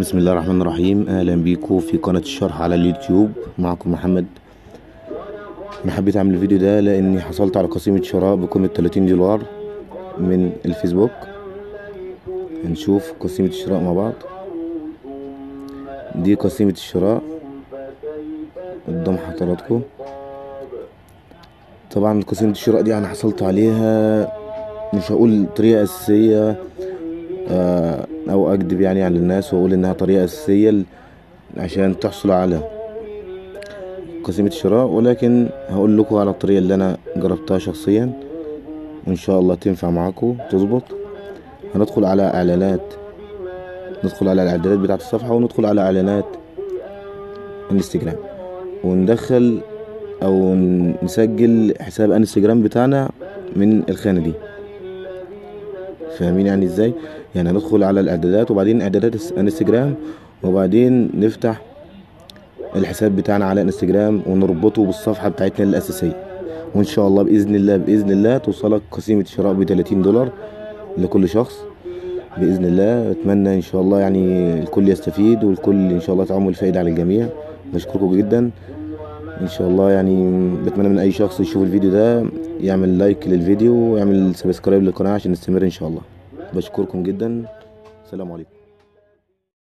بسم الله الرحمن الرحيم. أهلا بيكم في قناة الشرح على اليوتيوب. معكم محمد. أنا حبيت أعمل الفيديو ده لأني حصلت على قسيمة شراء بقيمة 30 دولار من الفيسبوك. هنشوف قسيمة الشراء مع بعض. دي قسيمة الشراء. قدام حضراتكم. طبعا قسيمة الشراء دي أنا حصلت عليها مش هقول طريقة أساسية أو أكذب يعني على الناس وأقول إنها طريقة أساسية عشان تحصل على قسيمة الشراء ولكن هقول لكم على الطريقة اللي أنا جربتها شخصيا وإن شاء الله تنفع معاكم تظبط. هندخل على إعلانات ندخل على الإعدادات بتاعة الصفحة وندخل على إعلانات انستجرام وندخل أو نسجل حساب انستجرام بتاعنا من الخانة دي. فاهمين يعني إزاي؟ يعني هندخل على الإعدادات وبعدين إعدادات إنستجرام وبعدين نفتح الحساب بتاعنا على إنستجرام ونربطه بالصفحة بتاعتنا الأساسية. وإن شاء الله بإذن الله بإذن الله توصلك قسيمة شراء ب 30 دولار لكل شخص. بإذن الله أتمنى إن شاء الله يعني الكل يستفيد والكل إن شاء الله تعم الفائدة على الجميع. بشكركم جدا. إن شاء الله يعني بتمنى من أي شخص يشوف الفيديو ده يعمل like للفيديو ويعمل subscribe للقناة عشان نستمر إن شاء الله. بشكركم جدا. السلام عليكم.